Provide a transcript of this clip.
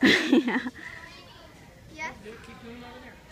yeah. Yeah. Keep doing over there.